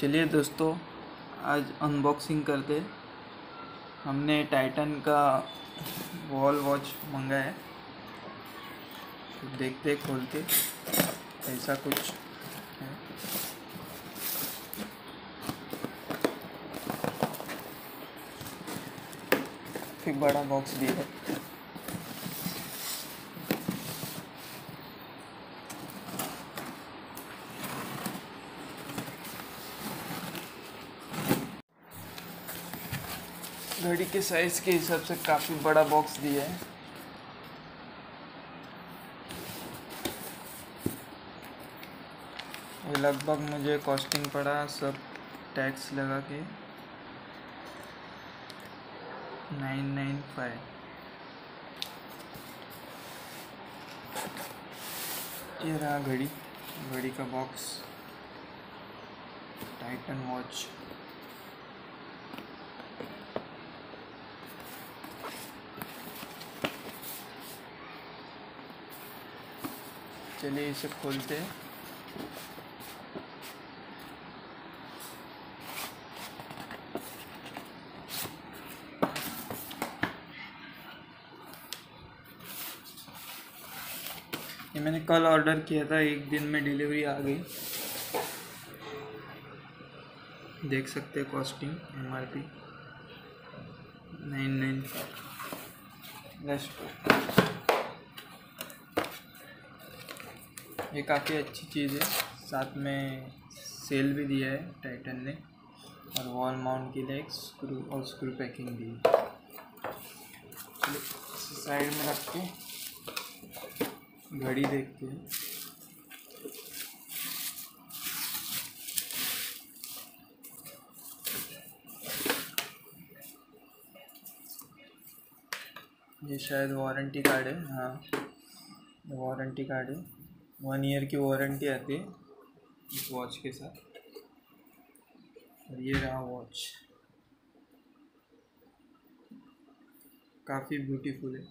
चलिए दोस्तों, आज अनबॉक्सिंग करते। हमने टाइटन का वॉल वॉच मंगाया तो देखते खोल के ऐसा कुछ है। फिर बड़ा बॉक्स दिया है। घड़ी के साइज़ के हिसाब से काफ़ी बड़ा बॉक्स दिया है। ये लगभग मुझे कॉस्टिंग पड़ा सब टैक्स लगा के। नाइन नाइन फाइव ये रहा घड़ी घड़ी का बॉक्स टाइटन वॉच चलिए इसे खोलते हैं। ये मैंने कल ऑर्डर किया था, एक दिन में डिलीवरी आ गई। देख सकते हैं costing M R P nine nine ये काफ़ी अच्छी चीज़ है। साथ में सेल भी दिया है टाइटन ने और वॉल माउंट के लिए एक स्क्रू और स्क्रू पैकिंग दी है। साइड में रख के घड़ी देखते हैं। ये शायद वारंटी कार्ड है हाँ। वारंटी कार्ड है। वन ईयर की वारंटी आती है इस वॉच के साथ। और ये रहा वॉच। काफ़ी ब्यूटीफुल है।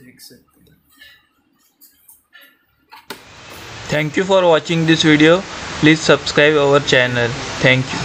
देख सकते हैं। Thank you for watching this video please subscribe our channel thank you